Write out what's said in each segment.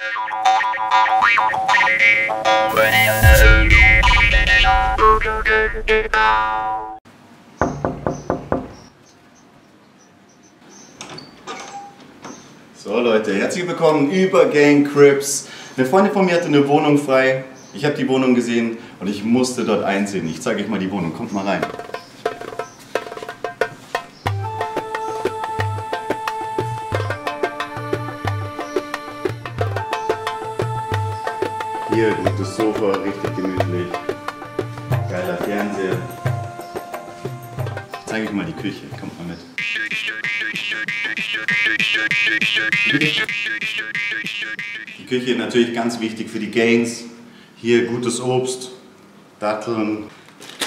So Leute, herzlich willkommen über Gang Crips. Eine Freundin von mir hatte eine Wohnung frei. Ich habe die Wohnung gesehen und ich musste dort einziehen. Ich zeige euch mal die Wohnung. Kommt mal rein. Hier gutes Sofa, richtig gemütlich. Geiler Fernseher. Ich zeige euch mal die Küche. Kommt mal mit. Die Küche natürlich ganz wichtig für die Gains. Hier gutes Obst, Datteln,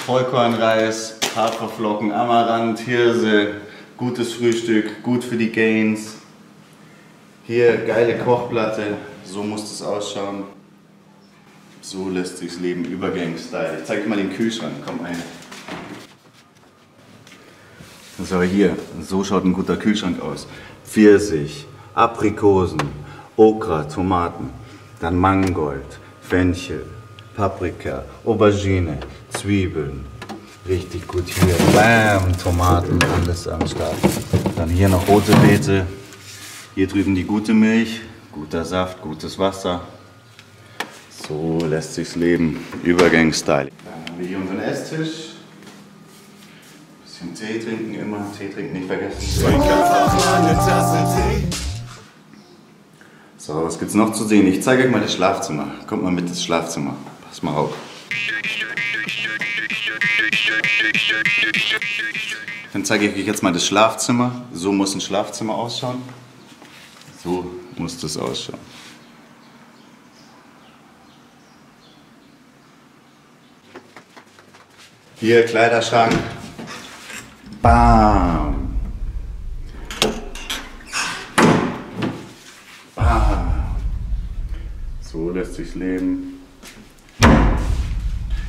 Vollkornreis, Haferflocken, Amaranth, Hirse, gutes Frühstück, gut für die Gains. Hier geile Kochplatte, so muss das ausschauen. So lässt sich's leben, Übergang-Style. Ich zeige dir mal den Kühlschrank, komm rein. So hier, so schaut ein guter Kühlschrank aus. Pfirsich, Aprikosen, Okra, Tomaten, dann Mangold, Fenchel, Paprika, Aubergine, Zwiebeln. Richtig gut hier. Bam, Tomaten, alles am Start. Dann hier noch rote Beete. Hier drüben die gute Milch, guter Saft, gutes Wasser. Lässt sich's leben. Übergangsstyle. Dann haben wir hier unseren Esstisch. Bisschen Tee trinken immer. Tee trinken nicht vergessen. So, was gibt's noch zu sehen? Ich zeige euch mal das Schlafzimmer. Kommt mal mit ins Schlafzimmer. Pass mal auf. Dann zeige ich euch jetzt mal das Schlafzimmer. So muss ein Schlafzimmer ausschauen. So muss das ausschauen. Hier Kleiderschrank. Bam. Bam. So lässt sich's leben.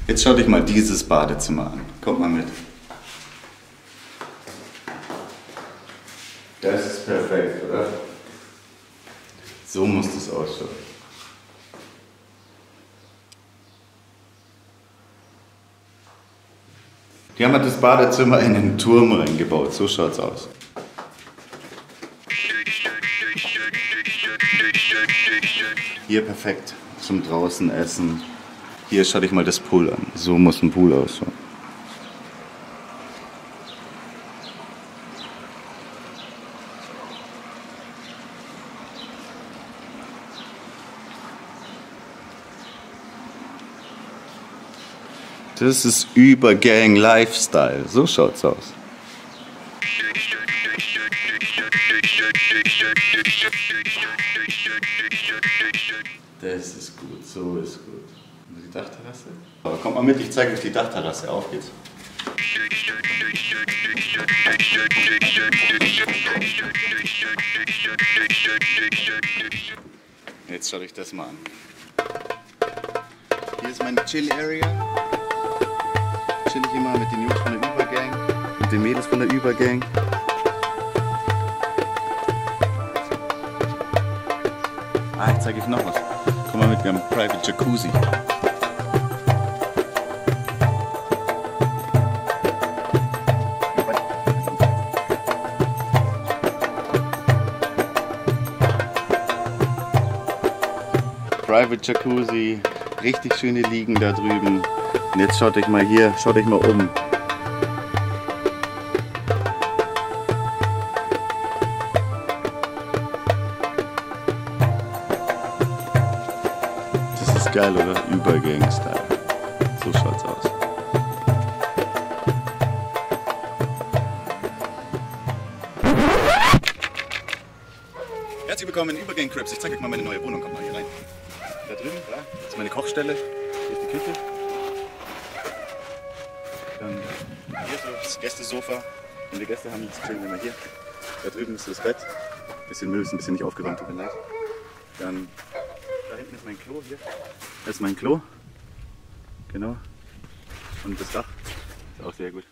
Jetzt schau dich mal dieses Badezimmer an. Kommt mal mit. Das ist perfekt, oder? So muss das ausschauen. Die haben das Badezimmer in den Turm reingebaut. So schaut's aus. Hier perfekt zum draußen essen. Hier schau dich mal das Pool an. So muss ein Pool ausschauen. Das ist Übergang Lifestyle. So schaut's aus. Das ist gut, so ist gut. Und die Dachterrasse? Aber kommt mal mit, ich zeige euch die Dachterrasse. Auf geht's. Jetzt schaut euch das mal an. Hier ist meine Chill Area. Chill ich immer mit den Jungs von der Übergang, mit den Mädels von der Übergang. Ah, jetzt zeige ich noch was. Komm mal mit, wir haben einen Private Jacuzzi. Private Jacuzzi, richtig schöne Liegen da drüben. Und jetzt schaut euch mal hier, schaut euch mal um. Das ist geil, oder? Übergang-Style. So schaut's aus. Herzlich willkommen in Übergang Crips. Ich zeige euch mal meine neue Wohnung. Kommt mal hier rein. Da drüben, da, ist meine Kochstelle. Hier ist die Küche. Dann hier so das Gästesofa. Wenn wir Gäste haben, chillen wir mal hier. Da drüben ist das Bett. Bisschen Müll ist ein bisschen nicht aufgeräumt, tut mir leid. Dann da hinten ist mein Klo hier. Das ist mein Klo. Genau. Und das Dach ist auch sehr gut.